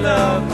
love.